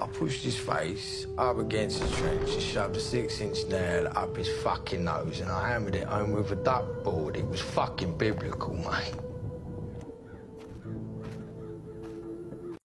I pushed his face up against the trench shoved a six-inch nail up his fucking nose and I hammered it home with a duck board. It was fucking biblical, mate.